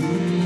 Mm.